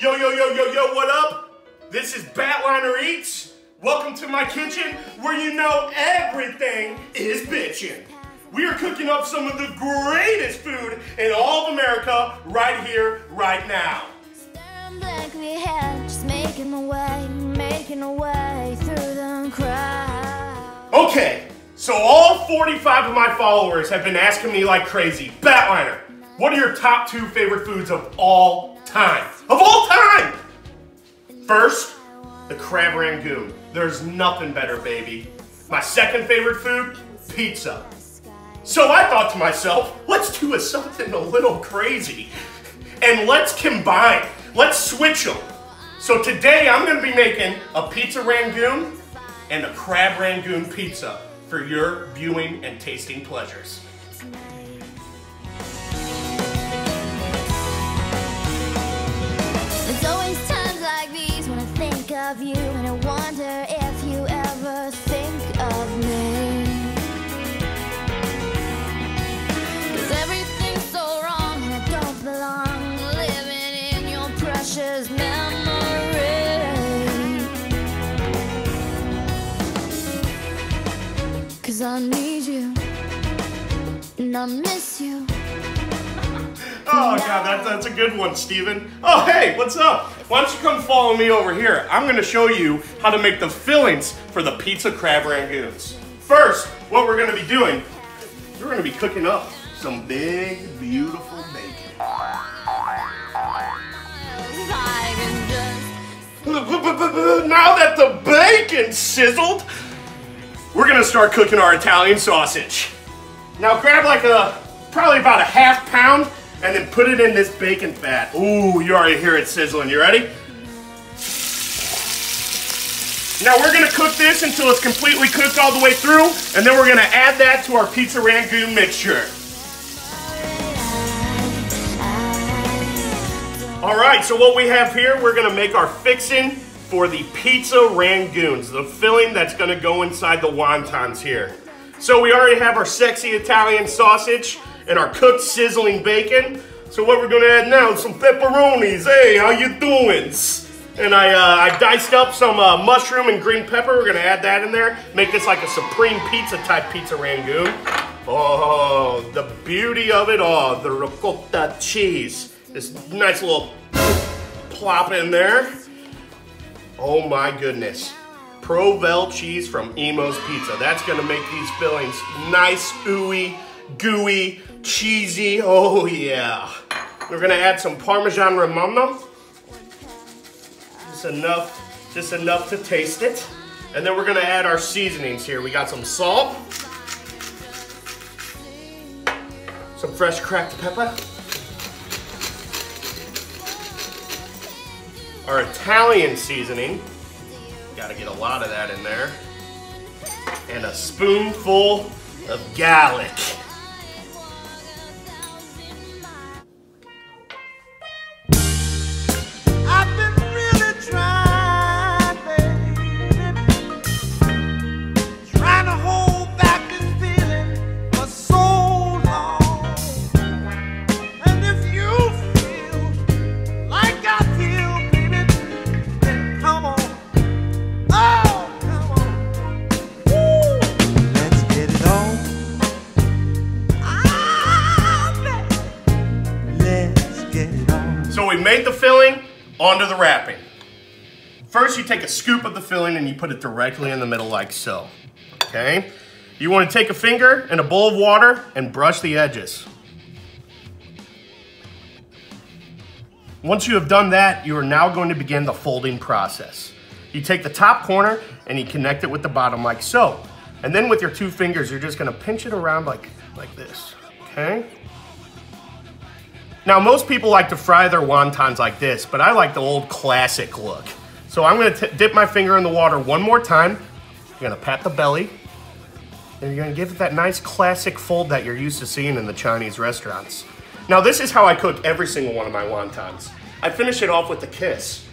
Yo, yo, yo, yo, yo, what up? This is Batliner Eats. Welcome to my kitchen where you know everything is bitchin'. We are cooking up some of the greatest food in all of America right here, right now. Staring blankly ahead, just making my way, making a way through the crowd. Okay, so all 45 of my followers have been asking me like crazy, Batliner, what are your top two favorite foods of all time? Of all time! First, the crab rangoon. There's nothing better, baby. My second favorite food, pizza. So I thought to myself, let's do a, something a little crazy. And let's combine, let's switch them. So today I'm gonna be making a pizza rangoon and a crab rangoon pizza for your viewing and tasting pleasures. Cause I need you and I miss you. Oh god, that, that's a good one, Steven. Oh hey, what's up? Why don't you come follow me over here? I'm gonna show you how to make the fillings for the pizza crab rangoons. First, what we're gonna be doing, we're gonna be cooking up some big, beautiful bacon. Now that the bacon sizzled, we're gonna start cooking our Italian sausage. Now grab like a, probably about a half pound and then put it in this bacon fat. Ooh, you already hear it sizzling. You ready? Now we're gonna cook this until it's completely cooked all the way through, and then we're gonna add that to our pizza rangoon mixture. All right, so what we have here, we're gonna make our fixin' for the pizza rangoons, the filling that's gonna go inside the wontons here. So we already have our sexy Italian sausage and our cooked sizzling bacon. So what we're gonna add now is some pepperonis. Hey, how you doing? And I, uh, I diced up some uh, mushroom and green pepper. We're gonna add that in there. Make this like a supreme pizza type pizza rangoon. Oh, the beauty of it all, the ricotta cheese. This nice little plop in there. Oh my goodness. Provel cheese from Imo's Pizza. That's gonna make these fillings nice, ooey, gooey, cheesy. Oh yeah. We're gonna add some Parmesan Romano. Just enough, just enough to taste it. And then we're gonna add our seasonings here. We got some salt, some fresh cracked pepper, our Italian seasoning. Gotta get a lot of that in there. And a spoonful of garlic. Made the filling onto the wrapping. First, you take a scoop of the filling and you put it directly in the middle like so. Okay? You want to take a finger and a bowl of water and brush the edges. Once you have done that, you are now going to begin the folding process. You take the top corner and you connect it with the bottom like so. And then with your two fingers, you're just gonna pinch it around like, like this, okay? Now, most people like to fry their wontons like this, but I like the old classic look. So I'm gonna dip my finger in the water one more time. You're gonna pat the belly, and you're gonna give it that nice classic fold that you're used to seeing in the Chinese restaurants. Now, this is how I cook every single one of my wontons. I finish it off with a kiss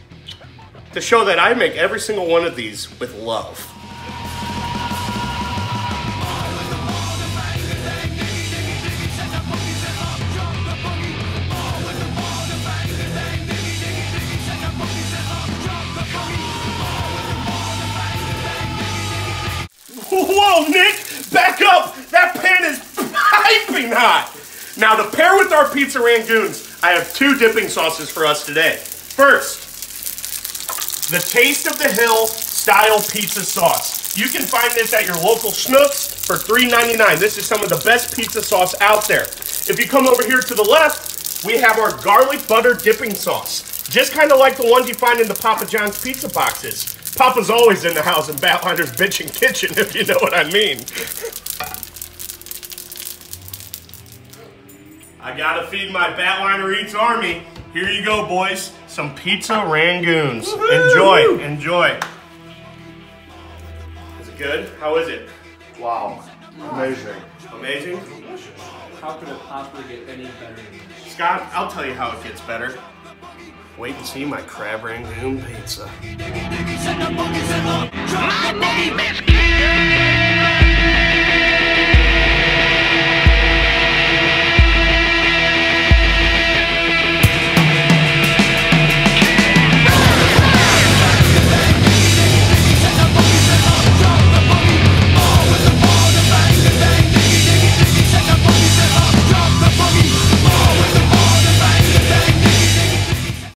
to show that I make every single one of these with love. Nick! Back up! That pan is piping hot! Now, to pair with our pizza rangoons, I have two dipping sauces for us today. First, the Taste of the Hill style pizza sauce. You can find this at your local Schnucks for $3.99. This is some of the best pizza sauce out there. If you come over here to the left, we have our garlic butter dipping sauce. Just kind of like the ones you find in the Papa John's pizza boxes. Papa's always in the house in Batliner's bitchin' kitchen, if you know what I mean. I gotta feed my Batliner Eats army. Here you go, boys. Some pizza rangoons. Enjoy, enjoy. Is it good? How is it? Wow. Amazing. Amazing? How could it possibly get any better? Scott, I'll tell you how it gets better. Wait and see my crab rangoon pizza. My name is